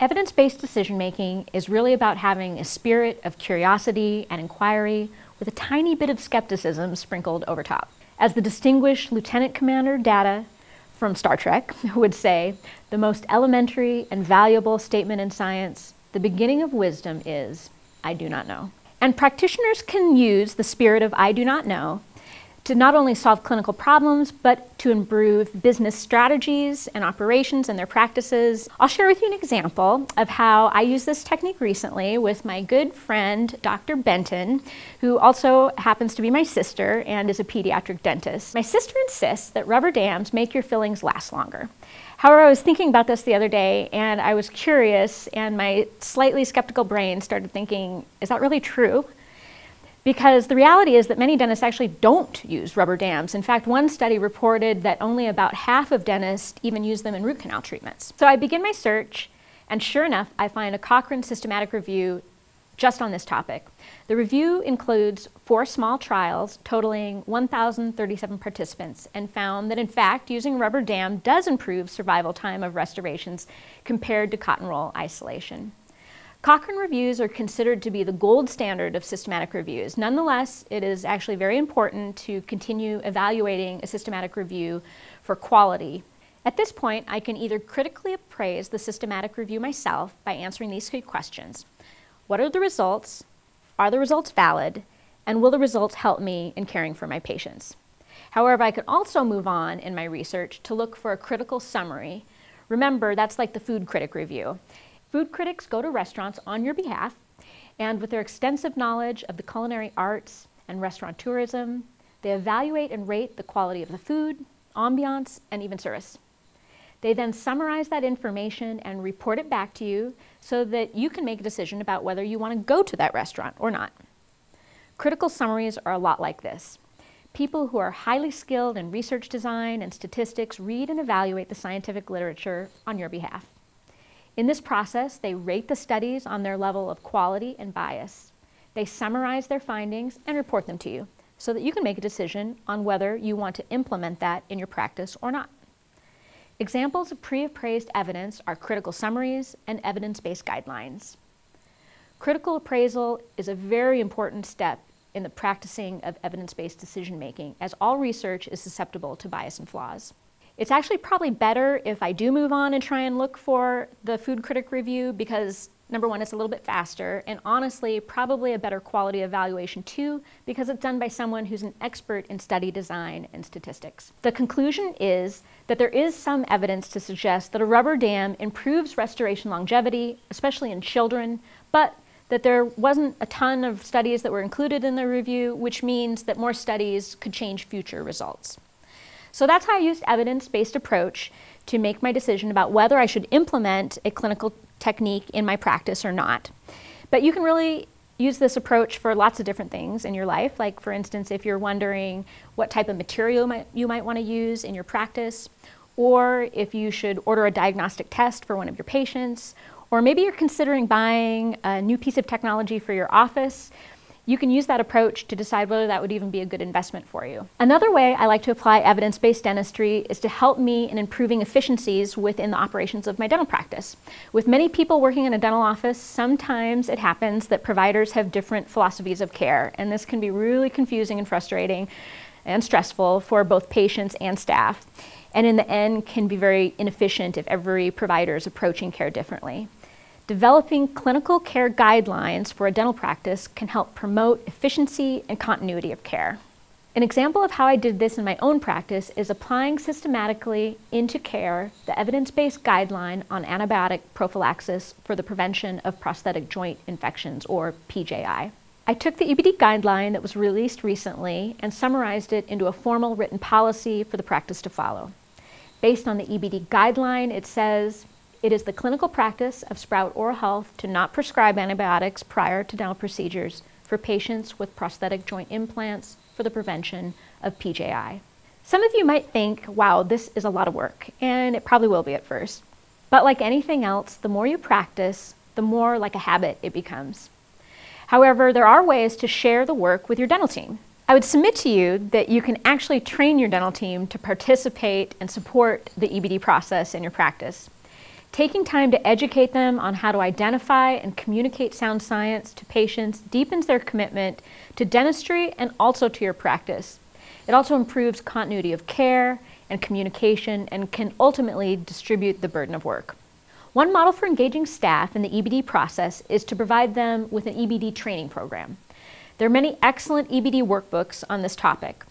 Evidence-based decision-making is really about having a spirit of curiosity and inquiry with a tiny bit of skepticism sprinkled over top. As the distinguished Lieutenant Commander Data from Star Trek would say, the most elementary and valuable statement in science, the beginning of wisdom is, I do not know. And practitioners can use the spirit of I do not know to not only solve clinical problems, but to improve business strategies and operations and their practices. I'll share with you an example of how I used this technique recently with my good friend, Dr. Benton, who also happens to be my sister and is a pediatric dentist. My sister insists that rubber dams make your fillings last longer. However, I was thinking about this the other day and I was curious, and my slightly skeptical brain started thinking, is that really true? Because the reality is that many dentists actually don't use rubber dams. In fact, one study reported that only about half of dentists even use them in root canal treatments. So I begin my search, and sure enough, I find a Cochrane systematic review just on this topic. The review includes four small trials totaling 1,037 participants and found that in fact using rubber dam does improve survival time of restorations compared to cotton roll isolation. Cochrane reviews are considered to be the gold standard of systematic reviews. Nonetheless, it is actually very important to continue evaluating a systematic review for quality. At this point, I can either critically appraise the systematic review myself by answering these three questions. What are the results? Are the results valid? And will the results help me in caring for my patients? However, I can also move on in my research to look for a critical summary. Remember, that's like the food critic review. Food critics go to restaurants on your behalf, and with their extensive knowledge of the culinary arts and restaurant tourism, they evaluate and rate the quality of the food, ambiance, and even service. They then summarize that information and report it back to you so that you can make a decision about whether you want to go to that restaurant or not. Critical summaries are a lot like this. People who are highly skilled in research design and statistics read and evaluate the scientific literature on your behalf. In this process, they rate the studies on their level of quality and bias. They summarize their findings and report them to you so that you can make a decision on whether you want to implement that in your practice or not. Examples of pre-appraised evidence are critical summaries and evidence-based guidelines. Critical appraisal is a very important step in the practicing of evidence-based decision-making as all research is susceptible to bias and flaws. It's actually probably better if I do move on and try and look for the food critic review because number one, it's a little bit faster, and honestly, probably a better quality evaluation too, because it's done by someone who's an expert in study design and statistics. The conclusion is that there is some evidence to suggest that a rubber dam improves restoration longevity, especially in children, but that there wasn't a ton of studies that were included in the review, which means that more studies could change future results. So that's how I used evidence-based approach to make my decision about whether I should implement a clinical technique in my practice or not. But you can really use this approach for lots of different things in your life. Like for instance, if you're wondering what type of material you might want to use in your practice, or if you should order a diagnostic test for one of your patients, or maybe you're considering buying a new piece of technology for your office, you can use that approach to decide whether that would even be a good investment for you. Another way I like to apply evidence-based dentistry is to help me in improving efficiencies within the operations of my dental practice. With many people working in a dental office, sometimes it happens that providers have different philosophies of care, and this can be really confusing and frustrating and stressful for both patients and staff, and in the end can be very inefficient if every provider is approaching care differently. Developing clinical care guidelines for a dental practice can help promote efficiency and continuity of care. An example of how I did this in my own practice is applying systematically into care the evidence-based guideline on antibiotic prophylaxis for the prevention of prosthetic joint infections, or PJI. I took the EBD guideline that was released recently and summarized it into a formal written policy for the practice to follow. Based on the EBD guideline, it says it is the clinical practice of Sprout Oral Health to not prescribe antibiotics prior to dental procedures for patients with prosthetic joint implants for the prevention of PJI. Some of you might think, wow, this is a lot of work, and it probably will be at first. But like anything else, the more you practice, the more like a habit it becomes. However, there are ways to share the work with your dental team. I would submit to you that you can actually train your dental team to participate and support the EBD process in your practice. Taking time to educate them on how to identify and communicate sound science to patients deepens their commitment to dentistry and also to your practice. It also improves continuity of care and communication and can ultimately distribute the burden of work. One model for engaging staff in the EBD process is to provide them with an EBD training program. There are many excellent EBD workbooks on this topic.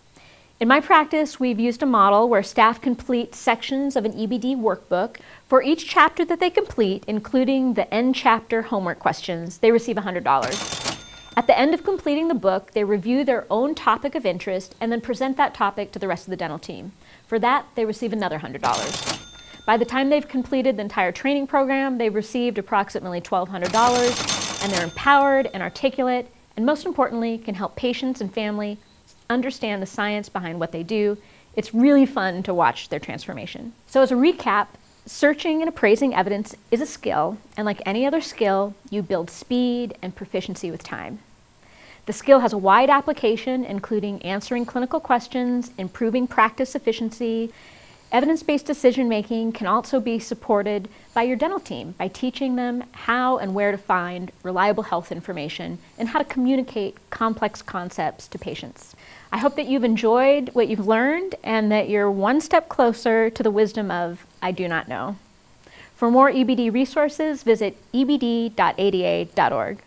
In my practice, we've used a model where staff complete sections of an EBD workbook. For each chapter that they complete, including the end chapter homework questions, they receive $100. At the end of completing the book, they review their own topic of interest and then present that topic to the rest of the dental team. For that, they receive another $100. By the time they've completed the entire training program, they've received approximately $1,200 and they're empowered and articulate and most importantly, can help patients and family understand the science behind what they do. It's really fun to watch their transformation. So, as a recap, searching and appraising evidence is a skill, and like any other skill, you build speed and proficiency with time. The skill has a wide application, including answering clinical questions, improving practice efficiency, Evidence-based decision making can also be supported by your dental team by teaching them how and where to find reliable health information and how to communicate complex concepts to patients. I hope that you've enjoyed what you've learned and that you're one step closer to the wisdom of I do not know. For more EBD resources, visit ebd.ada.org.